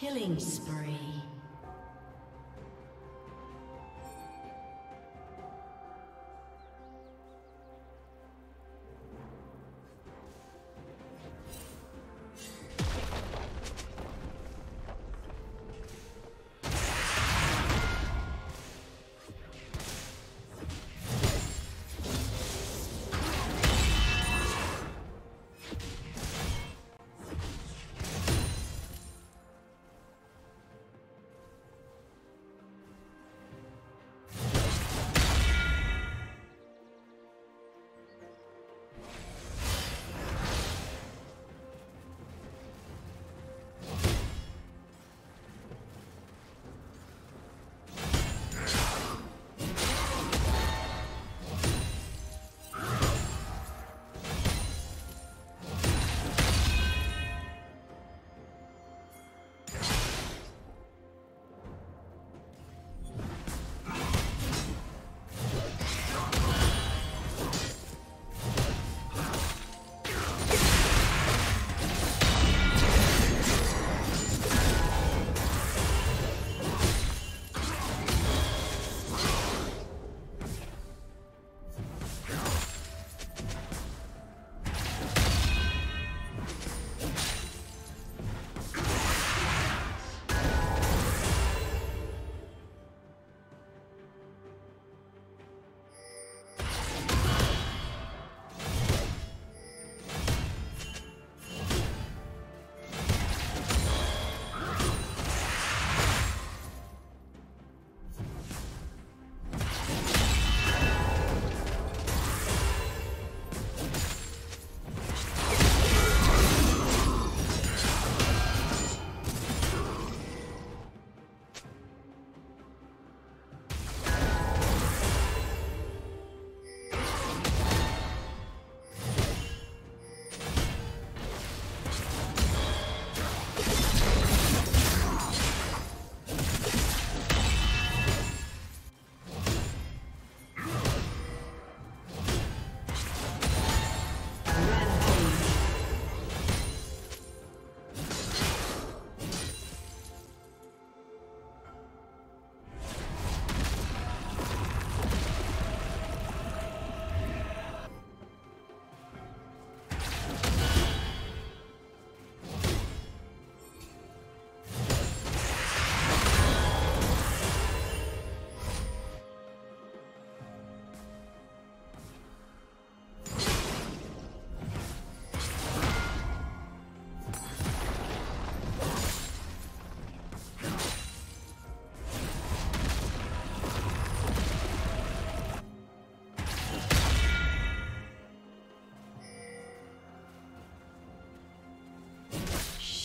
Killing spree.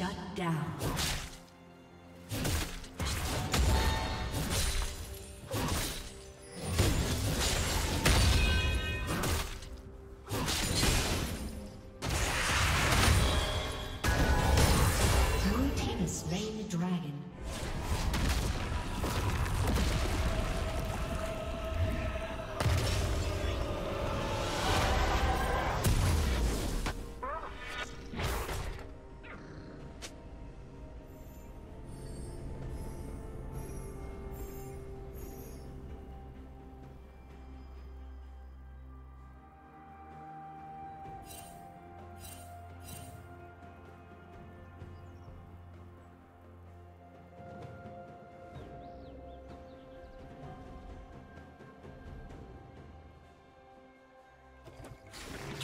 Shut down.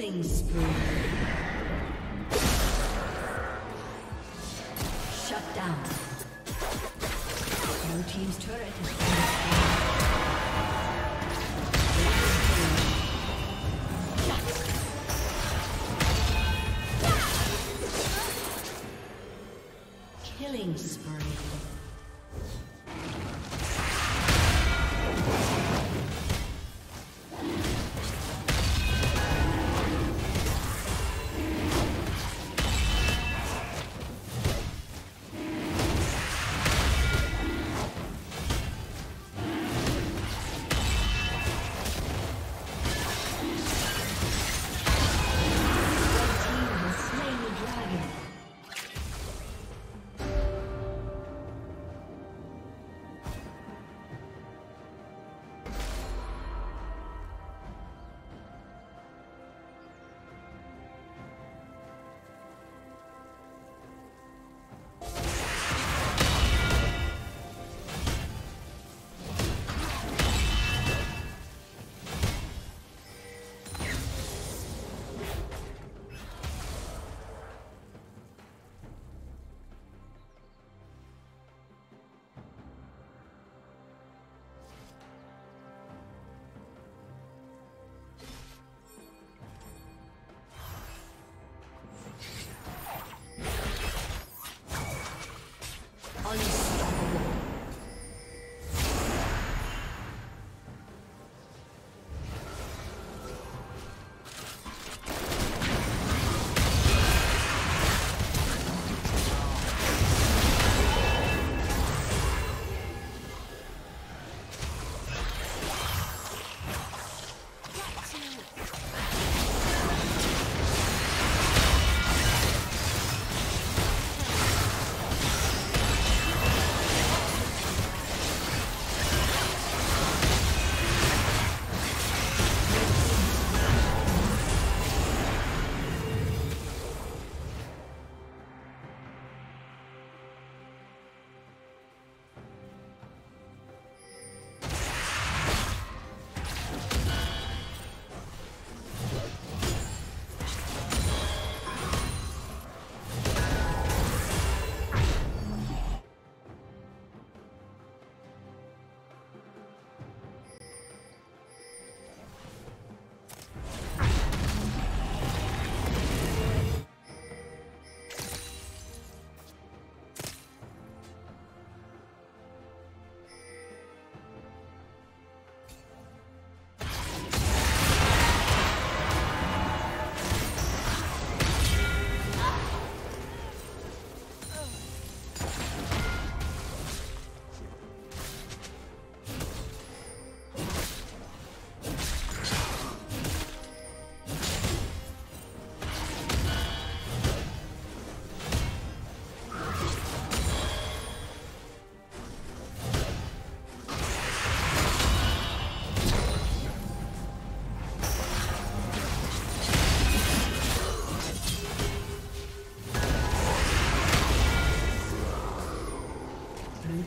Killing spree. Shut down. Blue team's turret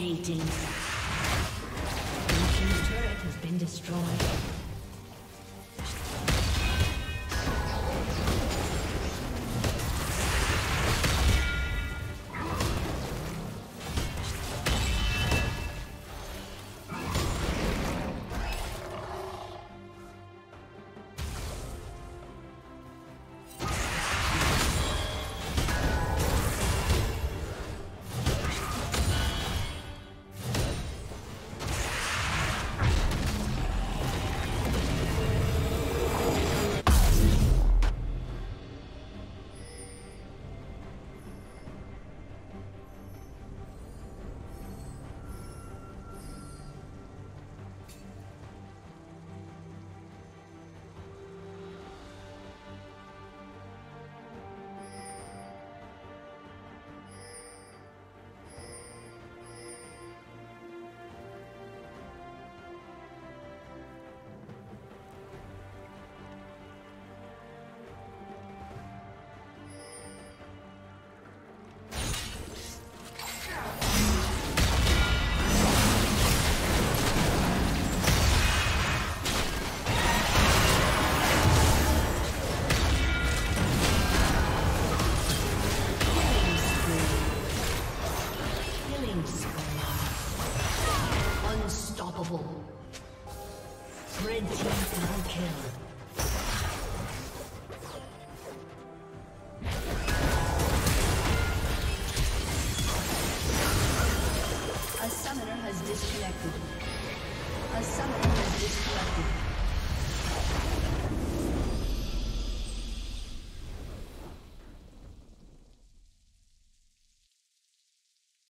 Dominating. The turret has been destroyed.